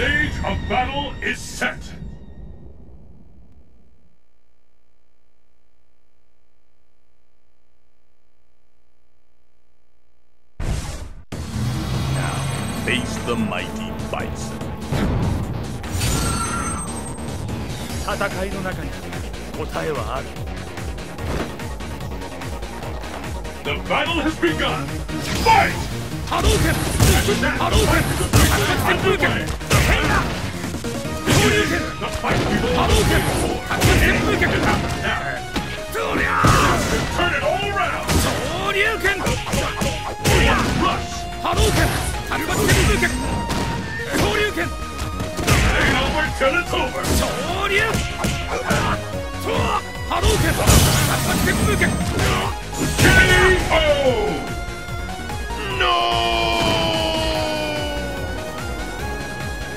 stage of battle is set. Now, face the mighty bison. 戦いの中に答えはある The battle has begun. Fight! 波動拳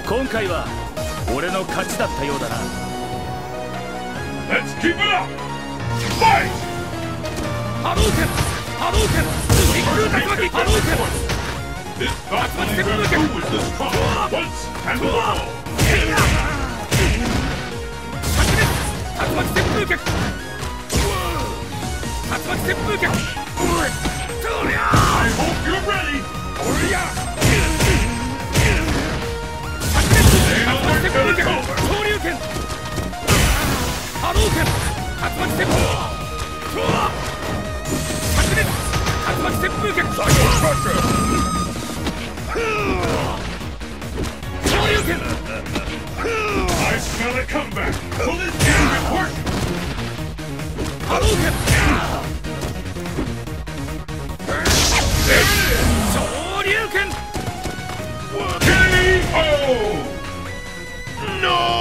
今回は俺の勝ちだったようだな Let's keep it up! Fight! ハローケンハローケンリクルータイマキハローケンバチバチセブンだけウォーッバチハンドバータツマチセブンブーケットタツマチセブンブーケットトリアー I hope you're ready! トリアー I smell a comeback! Pull it down and work! Hadouken! Shoryuken! No!